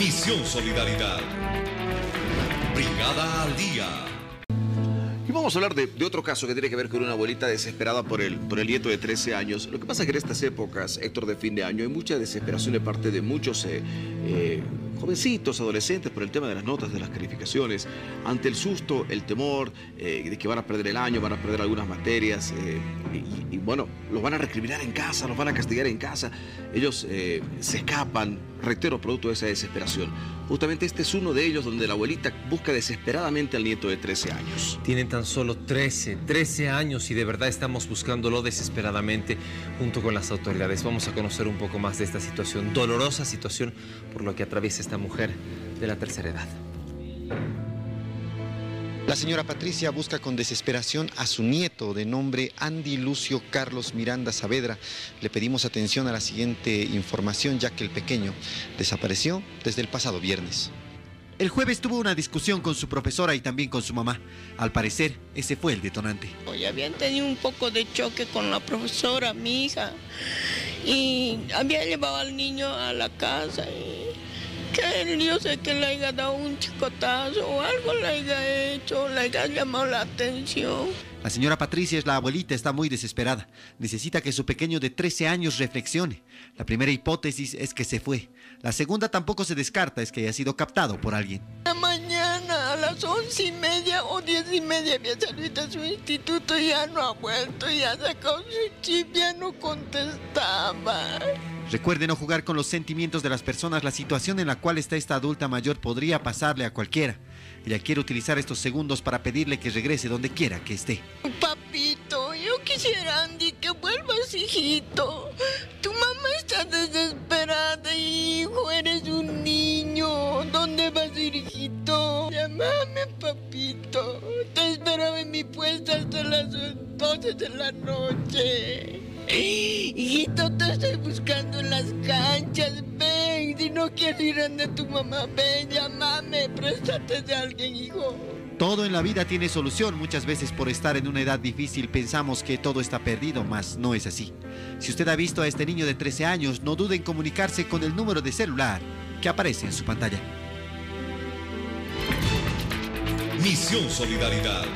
Misión Solidaridad. Brigada al día. Y vamos a hablar de, otro caso que tiene que ver con una abuelita desesperada por el, por el nieto de 13 años. Lo que pasa es que en estas épocas, Héctor, de fin de año, hay mucha desesperación de parte de muchos eh, eh, jovencitos, adolescentes, por el tema de las notas, de las calificaciones, ante el susto, el temor eh, de que van a perder el año, van a perder algunas materias, y, y, bueno, los van a recriminar en casa, los van a castigar en casa, ellos se escapan, reitero, producto de esa desesperación. Justamente este es uno de ellos donde la abuelita busca desesperadamente al nieto de 13 años. Tienen tan solo 13, 13 años y de verdad estamos buscándolo desesperadamente junto con las autoridades. Vamos a conocer un poco más de esta situación, dolorosa situación por lo que atraviesa esta mujer de la tercera edad. La señora Patricia busca con desesperación a su nieto de nombre Andy Lucio Carlos Miranda Saavedra. Le pedimos atención a la siguiente información ya que el pequeño desapareció desde el pasado viernes. El jueves tuvo una discusión con su profesora y también con su mamá. Al parecer, ese fue el detonante. Hoy habían tenido un poco de choque con la profesora, mi hija, y había llevado al niño a la casa y que yo sé que le haya dado un chicotazo o algo le haya hecho, le haya llamado la atención. La señora Patricia es la abuelita, está muy desesperada. Necesita que su pequeño de 13 años reflexione. La primera hipótesis es que se fue. La segunda tampoco se descarta, es que haya sido captado por alguien. La mañana a las once y media o y media había salido de su instituto y ya no ha vuelto, ya sacó su chip, ya no contestaba. Recuerde no jugar con los sentimientos de las personas. La situación en la cual está esta adulta mayor podría pasarle a cualquiera. Ella quiere utilizar estos segundos para pedirle que regrese donde quiera que esté. Papito, yo quisiera, Andy, que vuelvas, hijito. Tu mamá está desesperada, Llámame, papito. Te esperaba en mi puesta hasta las 12 de la noche. Hijito, te estoy buscando en las canchas. Ven, si no quieres ir donde tu mamá, ven, llámame, préstate de alguien, hijo. Todo en la vida tiene solución. Muchas veces por estar en una edad difícil pensamos que todo está perdido, mas no es así. Si usted ha visto a este niño de 13 años, no dude en comunicarse con el número de celular que aparece en su pantalla. Misión Solidaridad.